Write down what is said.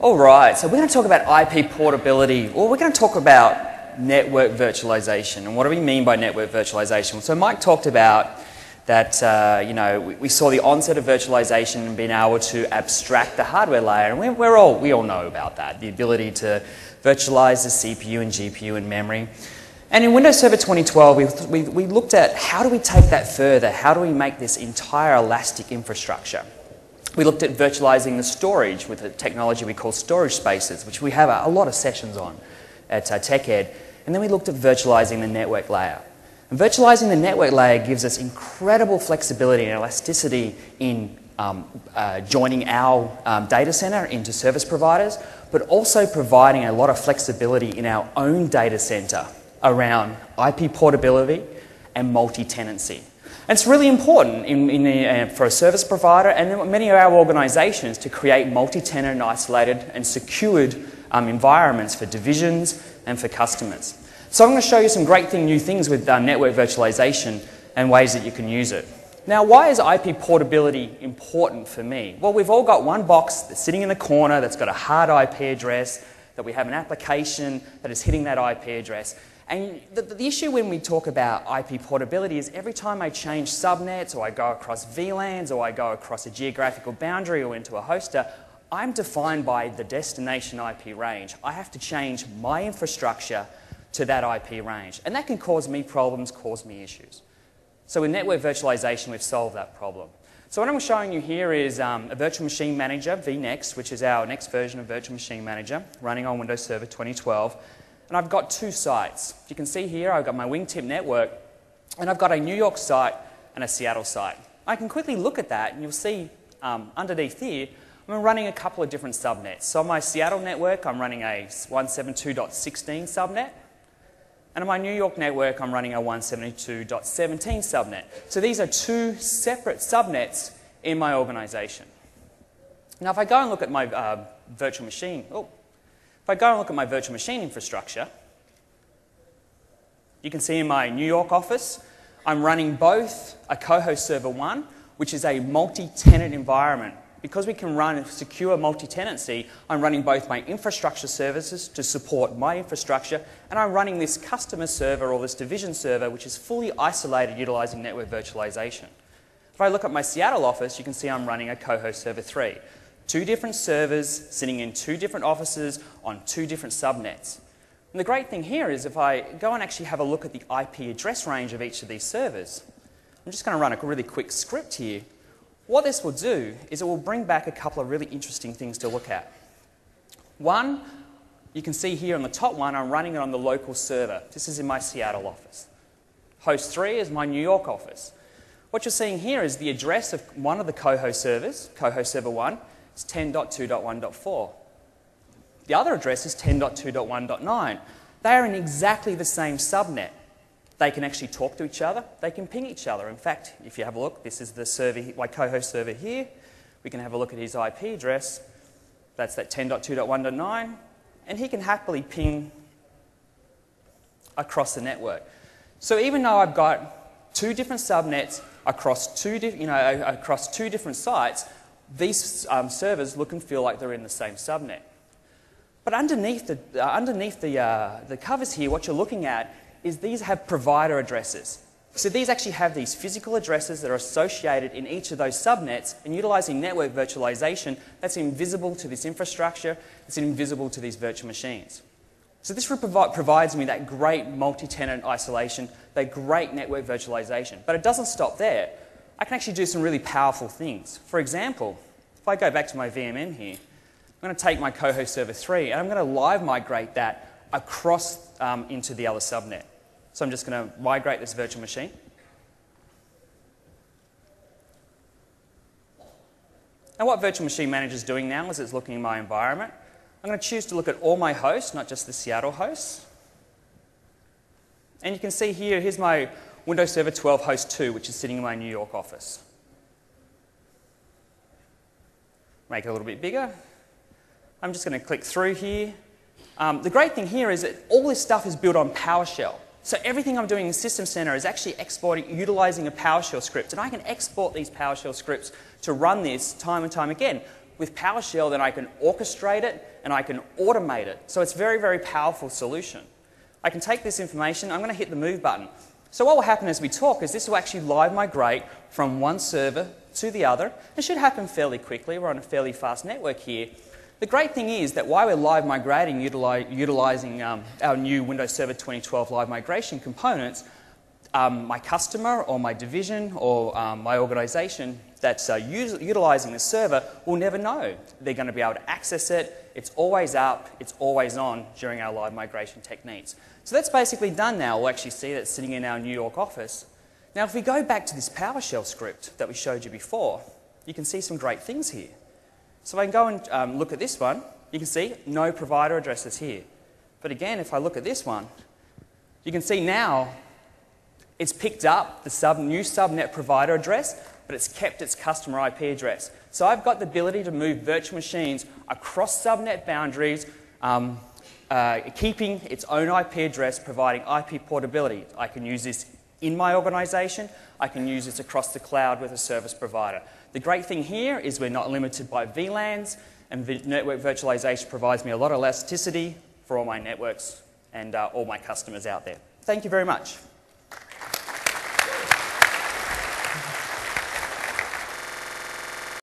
All right, so we're going to talk about IP portability, or we're going to talk about network virtualization. And what do we mean by network virtualization? So Mike talked about that, uh, you know, we, we, saw the onset of virtualization and being able to abstract the hardware layer. And we, we're all, we all know about that, the ability to virtualize the CPU and GPU and memory. And in Windows Server 2012, we, we, we looked at how do we take that further? How do we make this entire elastic infrastructure? We looked at virtualizing the storage with a technology we call storage spaces, which we have a, a lot of sessions on at uh, TechEd. And then we looked at virtualizing the network layer. And virtualizing the network layer gives us incredible flexibility and elasticity in um, uh, joining our um, data center into service providers, but also providing a lot of flexibility in our own data center around IP portability and multi-tenancy. And it's really important in, in the, uh, for a service provider and many of our organisations to create multi-tenant isolated and secured um, environments for divisions and for customers. So I'm going to show you some great thing, new things with uh, network virtualization and ways that you can use it. Now, why is IP portability important for me? Well, we've all got one box that's sitting in the corner that's got a hard IP address, that we have an application that is hitting that IP address. And the, the, issue when we talk about IP portability is every time I change subnets or I go across VLANs or I go across a geographical boundary or into a hoster, I'm defined by the destination IP range. I have to change my infrastructure to that IP range. And that can cause me problems, cause me issues. So with network virtualization, we've solved that problem. So what I'm showing you here is um, a virtual machine manager, vNext, which is our next version of virtual machine manager, running on Windows Server 2012. And I've got two sites. You can see here I've got my wingtip network, and I've got a New York site and a Seattle site. I can quickly look at that, and you'll see um, underneath here, I'm running a couple of different subnets. So on my Seattle network, I'm running a 172.16 subnet. And on my New York network, I'm running a 172.17 subnet. So these are two separate subnets in my organization. Now, if I go and look at my uh, virtual machine, oh, if I go and look at my virtual machine infrastructure, you can see in my New York office, I'm running both a co-host server 1, which is a multi-tenant environment. Because we can run secure multi-tenancy, I'm running both my infrastructure services to support my infrastructure, and I'm running this customer server or this division server, which is fully isolated utilizing network virtualization. If I look at my Seattle office, you can see I'm running a co-host server 3. Two different servers sitting in two different offices on two different subnets. And the great thing here is if I go and actually have a look at the IP address range of each of these servers, I'm just going to run a really quick script here. What this will do is it will bring back a couple of really interesting things to look at. One, you can see here on the top one, I'm running it on the local server. This is in my Seattle office. Host 3 is my New York office. What you're seeing here is the address of one of the co-host servers, co-host server 1, is 10.2.1.4. The other address is 10.2.1.9. They are in exactly the same subnet. They can actually talk to each other. They can ping each other. In fact, if you have a look, this is the server, my co-host server here. We can have a look at his IP address. That's that 10.2.1.9. And he can happily ping across the network. So even though I've got two different subnets across two, you know, across two different sites, these um, servers look and feel like they're in the same subnet. But underneath the, uh, underneath the, uh, the covers here, what you're looking at is these have provider addresses. So these actually have these physical addresses that are associated in each of those subnets, and utilizing network virtualization, that's invisible to this infrastructure, it's invisible to these virtual machines. So this provi provides me that great multi-tenant isolation, that great network virtualization. But it doesn't stop there. I can actually do some really powerful things. For example, if I go back to my VMM here, I'm going to take my co-host server 3 and I'm going to live migrate that across um, into the other subnet. So I'm just going to migrate this virtual machine. And what Virtual Machine Manager is doing now is it's looking in my environment. I'm going to choose to look at all my hosts, not just the Seattle hosts. And you can see here, here's my Windows Server 12 host 2, which is sitting in my New York office. Make it a little bit bigger. I'm just going to click through here. Um, the great thing here is that all this stuff is built on PowerShell. So everything I'm doing in System Center is actually exporting, utilizing a PowerShell script. And I can export these PowerShell scripts to run this time and time again. with PowerShell, then I can orchestrate it and I can automate it. So it's a very, very powerful solution. I can take this information, I'm going to hit the move button. So what will happen as we talk is this will actually live migrate from one server to the other. It should happen fairly quickly. We're on a fairly fast network here. The great thing is that while we're live migrating, utilizing um, our new Windows Server 2012 live migration components, um, my customer or my division or um, my organization that's uh, utilizing the server will never know. They're going to be able to access it. It's always up, it's always on during our live migration techniques. So that's basically done now. We'll actually see that sitting in our New York office. Now, if we go back to this PowerShell script that we showed you before, you can see some great things here. So I can go and um, look at this one. You can see no provider addresses here. But again, if I look at this one, you can see now it's picked up the sub, new subnet provider address, but it's kept its customer IP address. So I've got the ability to move virtual machines across subnet boundaries, um, uh, keeping its own IP address, providing IP portability. I can use this in my organization, I can use this across the cloud with a service provider. The great thing here is we're not limited by VLANs, and network virtualization provides me a lot of elasticity for all my networks and uh, all my customers out there. Thank you very much.